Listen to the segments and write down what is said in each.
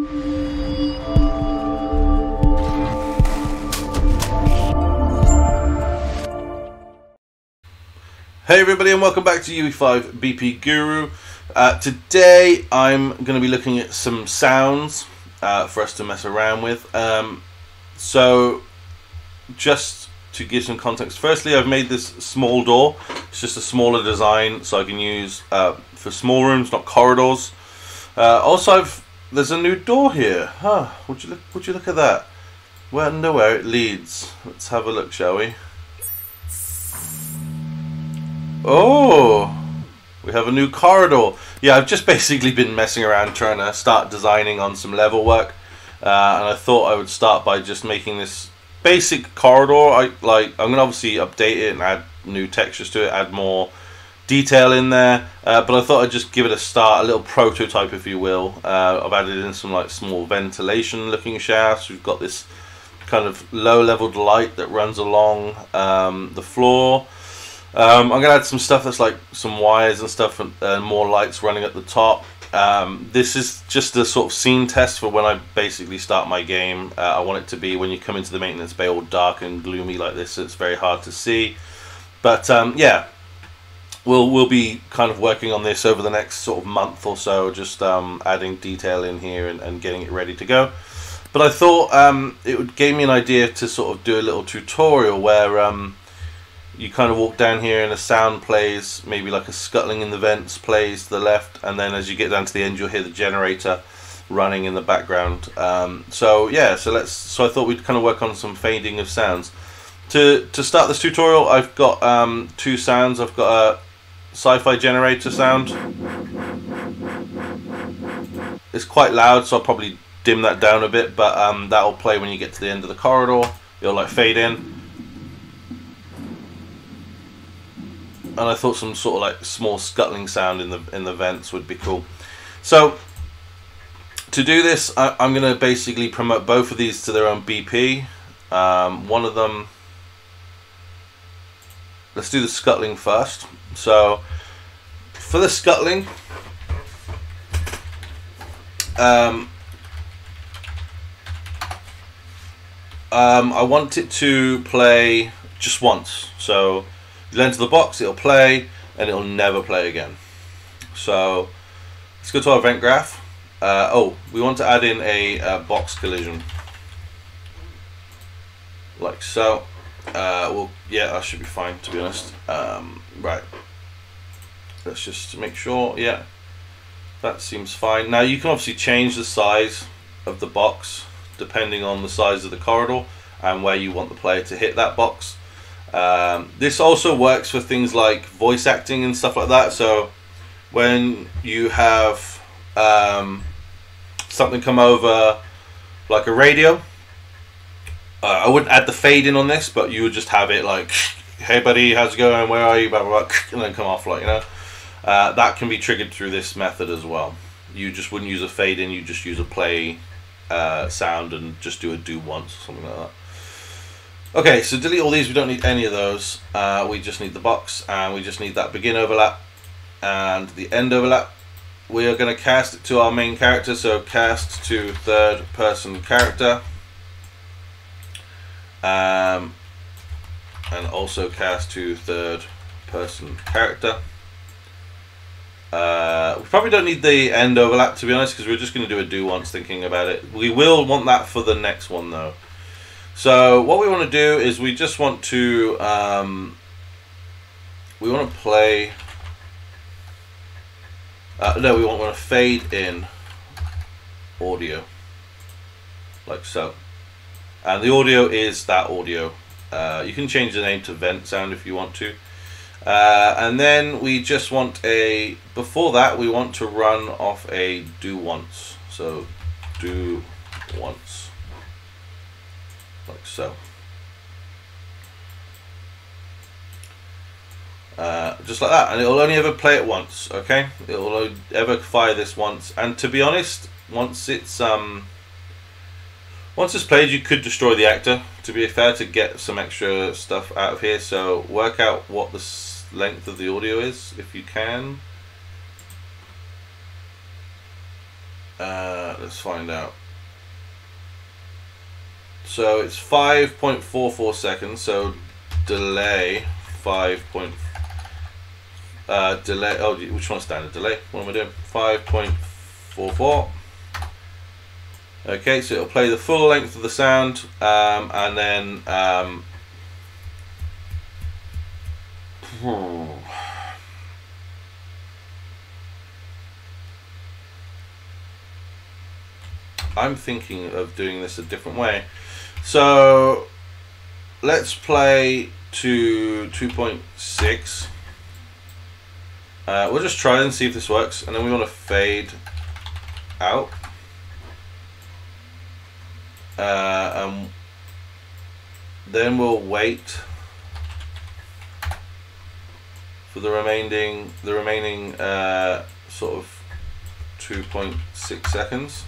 Hey everybody and welcome back to UE5 BP Guru. Uh, today I'm going to be looking at some sounds uh, for us to mess around with. Um, so just to give some context, firstly I've made this small door. It's just a smaller design so I can use uh, for small rooms, not corridors. Uh, also I've, there's a new door here. Huh, would you look, would you look at that? Wonder where it leads. Let's have a look, shall we? Oh, we have a new corridor. Yeah, I've just basically been messing around trying to start designing on some level work, uh, and I thought I would start by just making this basic corridor. I like I'm gonna obviously update it and add new textures to it, add more detail in there. Uh, but I thought I'd just give it a start, a little prototype, if you will. Uh, I've added in some like small ventilation-looking shafts. We've got this kind of low-leveled light that runs along um, the floor. Um, I'm gonna add some stuff that's like some wires and stuff and uh, more lights running at the top. Um, this is just a sort of scene test for when I basically start my game. Uh, I want it to be when you come into the maintenance bay all dark and gloomy like this. So it's very hard to see. But um, yeah, we'll we'll be kind of working on this over the next sort of month or so, just um, adding detail in here and, and, getting it ready to go. But I thought um, it would gave me an idea to sort of do a little tutorial where um, you kind of walk down here and a sound plays, maybe like a scuttling in the vents plays to the left, and then as you get down to the end, you'll hear the generator running in the background. Um, so yeah, so let's. So I thought we'd kind of work on some fading of sounds. To to start this tutorial, I've got um, two sounds. I've got a sci-fi generator sound. It's quite loud, so I'll probably dim that down a bit, but um, that'll play when you get to the end of the corridor. It'll like fade in. and I thought some sort of like small scuttling sound in the in the vents would be cool. So to do this, I, am going to basically promote both of these to their own BP. Um, one of them, let's do the scuttling first. So for the scuttling, um, um, I want it to play just once. So You'll enter the box, it'll play, and it'll never play again. So let's go to our event graph. Uh, oh, we want to add in a uh, box collision. Like so. Uh, well, yeah, that should be fine, to be honest. Um, right. Let's just make sure, yeah. That seems fine. Now you can obviously change the size of the box depending on the size of the corridor and where you want the player to hit that box. Um, this also works for things like voice acting and stuff like that. So when you have um, something come over like a radio, uh, I wouldn't add the fade in on this, but you would just have it like, "Hey buddy, how's it going? Where are you?" Blah blah, blah and then come off like you know. Uh, that can be triggered through this method as well. You just wouldn't use a fade in; you just use a play uh, sound and just do a do once or something like that. Okay, so delete all these. We don't need any of those. Uh, we just need the box and we just need that begin overlap and the end overlap. We are going to cast it to our main character, so cast to third person character. Um, and also cast to third person character. Uh, we probably don't need the end overlap to be honest because we're just going to do a do once thinking about it. We will want that for the next one though. So what we want to do is we just want to um, we want to play. Uh, no, we want, want to fade in audio like so, and the audio is that audio. Uh, you can change the name to vent sound if you want to. Uh, and then we just want a, before that we want to run off a do once. So do once like so. Uh, just like that, and it'll only ever play it once. Okay, it'll ever fire this once. And to be honest, once it's um, once it's played, you could destroy the actor. To be fair, to get some extra stuff out of here, so work out what the length of the audio is if you can. Uh, let's find out. So it's 5.44 seconds, so delay 5. Point, uh, delay, oh, which one's standard delay? What am I doing? 5.44. Okay, so it'll play the full length of the sound, um, and then um. I'm thinking of doing this a different way. So let's play to 2.6. Uh, we'll just try and see if this works, and then we want to fade out. Uh, um, then we'll wait for the remaining the remaining uh, sort of 2.6 seconds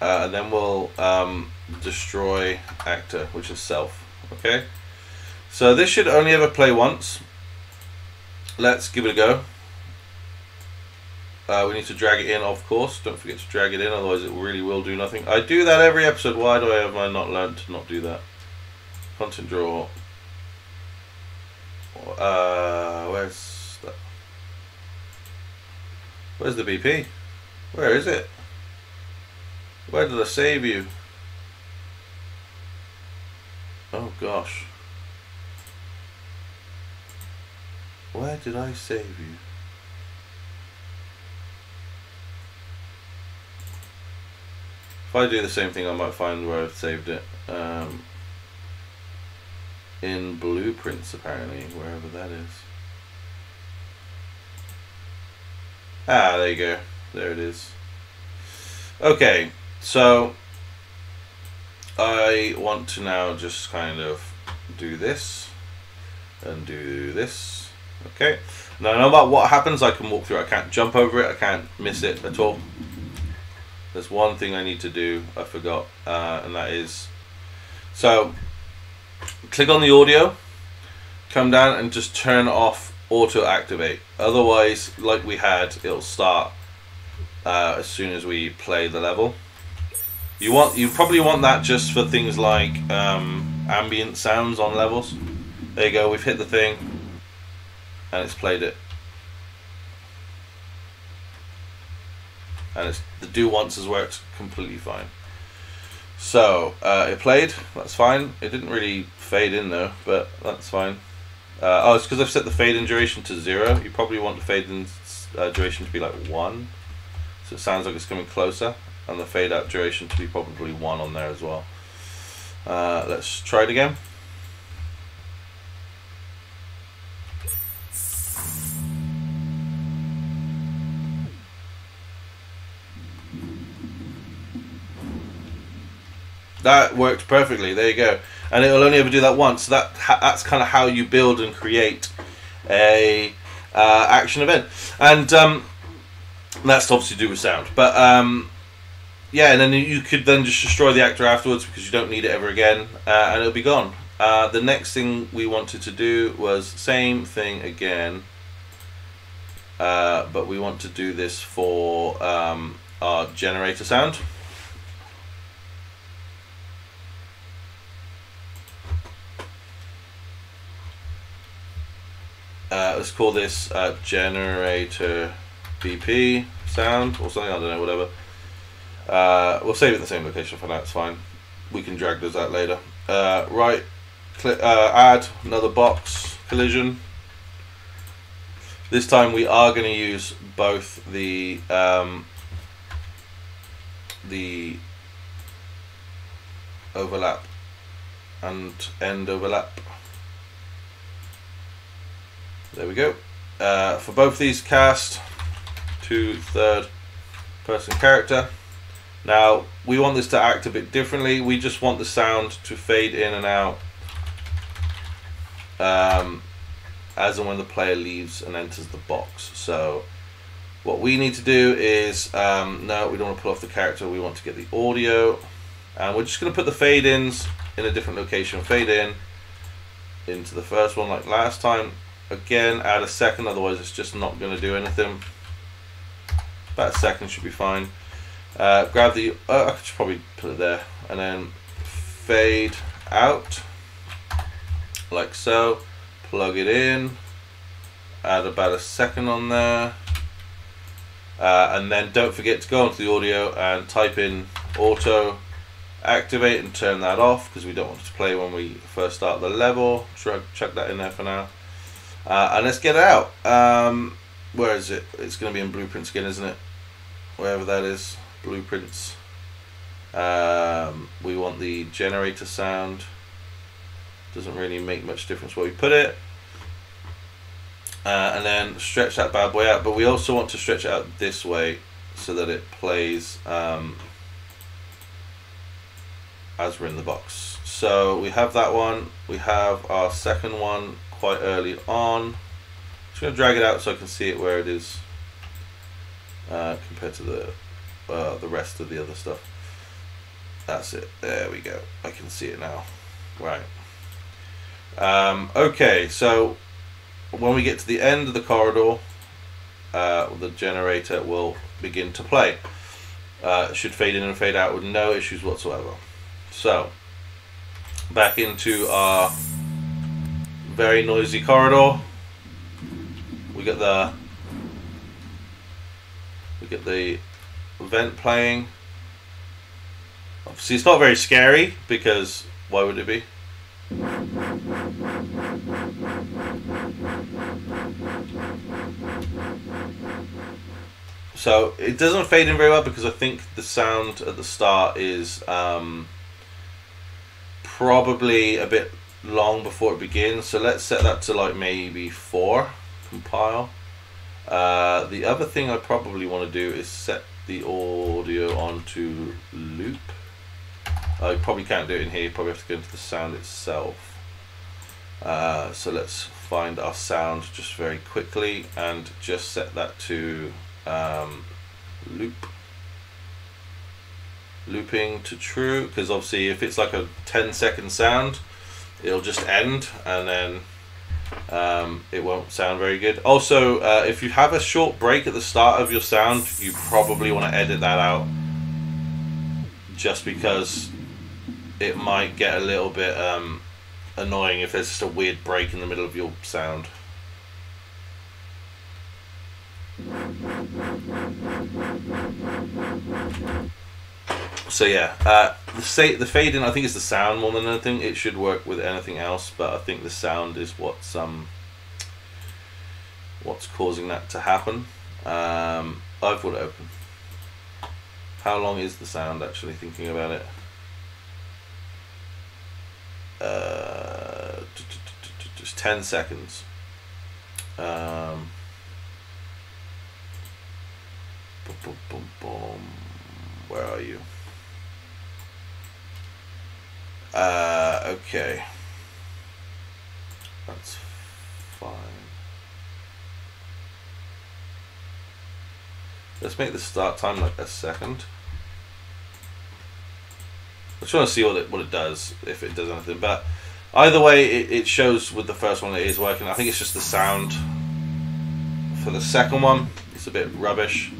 uh, and then we'll um, destroy actor, which is self. Okay, so this should only ever play once. Let's give it a go. Uh, we need to drag it in, of course. Don't forget to drag it in, otherwise it really will do nothing. I do that every episode. Why do I have I not learned to not do that? Content drawer. Uh, where's that? Where's the BP? Where is it? Where did I save you? Oh gosh. Where did I save you? If I do the same thing, I might find where I've saved it. Um, in blueprints, apparently, wherever that is. Ah, there you go. There it is. Okay, so I want to now just kind of do this and do this. Okay. Now, no matter what happens, I can walk through. I can't jump over it. I can't miss it at all. There's one thing I need to do. I forgot, uh, and that is so. Click on the audio. Come down and just turn off auto activate. Otherwise, like we had, it'll start uh, as soon as we play the level. You want you probably want that just for things like um, ambient sounds on levels. There you go. We've hit the thing, and it's played it. And it's the do once has worked completely fine. So uh, it played. That's fine. It didn't really fade in though, but that's fine. Uh, oh, it's because I've set the fade in duration to zero. You probably want the fade in uh, duration to be like one, so it sounds like it's coming closer and the fade out duration to be probably one on there as well. Uh, let's try it again. That worked perfectly. There you go. And it will only ever do that once. So that that's kind of how you build and create a uh, action event. And um, that's obviously to do with sound. But um, yeah, and then you could then just destroy the actor afterwards because you don't need it ever again, uh, and it'll be gone. Uh, the next thing we wanted to do was same thing again, uh, but we want to do this for um, our generator sound. Uh, let's call this uh, generator BP sound or something, I don't know, whatever. Uh, we'll save it in the same location for now, it's fine. We can drag those out later. Uh, right, uh, add another box collision. This time we are going to use both the um, the overlap and end overlap. There we go. Uh, for both these cast to third person character. Now, we want this to act a bit differently. We just want the sound to fade in and out um, as and when the player leaves and enters the box. So, what we need to do is, um, no, we don't want to pull off the character. We want to get the audio. And we're just going to put the fade ins in a different location. Fade in into the first one like last time. Again, add a second, otherwise it's just not going to do anything. about a second should be fine. Uh, grab the, uh, I could probably put it there, and then fade out, like so. Plug it in, add about a second on there, uh, and then don't forget to go onto the audio and type in auto activate and turn that off because we don't want it to play when we first start the level. Chuck that in there for now. Uh, and let's get it out. Um, where is it? It's going to be in Blueprint again, isn't it? Wherever that is, blueprints. Um, we want the generator sound. Doesn't really make much difference where we put it. Uh, and then stretch that bad boy out. But we also want to stretch it out this way so that it plays um, as we're in the box. So we have that one. We have our second one quite early on. Just going to drag it out so I can see it where it is uh, compared to the uh, the rest of the other stuff. That's it. There we go. I can see it now. Right. Um, okay, so when we get to the end of the corridor, uh, the generator will begin to play. Uh, should fade in and fade out with no issues whatsoever. So, back into our very noisy corridor. We get the we get the vent playing. Obviously, it's not very scary because why would it be? So it doesn't fade in very well because I think the sound at the start is um, probably a bit long before it begins. So let's set that to like maybe four, compile. Uh, the other thing I probably want to do is set the audio onto loop. I probably can't do it in here, probably have to go into the sound itself. Uh, so let's find our sound just very quickly and just set that to um, loop looping to true because obviously if it's like a 10 second sound it'll just end and then um, it won't sound very good. Also uh, if you have a short break at the start of your sound you probably want to edit that out. Just because it might get a little bit um, annoying if there's just a weird break in the middle of your sound. So yeah, uh, the say the fading I think is the sound more than anything. It should work with anything else, but I think the sound is what's um what's causing that to happen. Um, I've got it open. How long is the sound actually? Thinking about it. Uh, just ten seconds. Um, boom, boom, boom. Where are you? Uh, okay. That's fine. Let's make the start time like a second. I just want to see what it, what it does, if it does anything. But either way, it, it shows with the first one it is working. I think it's just the sound. For the second one, it's a bit rubbish.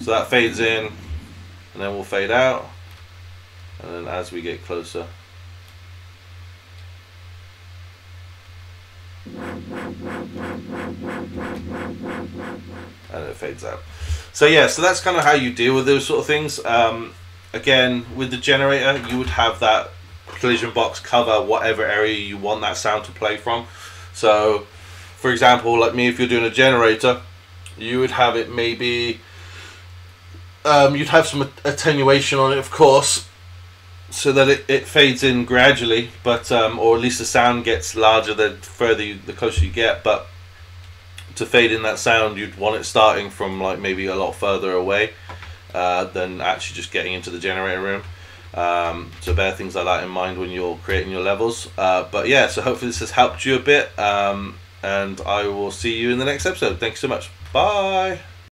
So that fades in, and then we'll fade out. And then as we get closer, and it fades out. So yeah, so that's kind of how you deal with those sort of things. Um, again, with the generator, you would have that collision box cover whatever area you want that sound to play from. So, for example, like me, if you're doing a generator, you would have it maybe. Um, you'd have some attenuation on it, of course, so that it, it fades in gradually, but um, or at least the sound gets larger the further you, the closer you get. But to fade in that sound, you'd want it starting from like maybe a lot further away uh, than actually just getting into the generator room. Um, so bear things like that in mind when you're creating your levels. Uh, but yeah, so hopefully this has helped you a bit, um, and I will see you in the next episode. Thanks so much. Bye.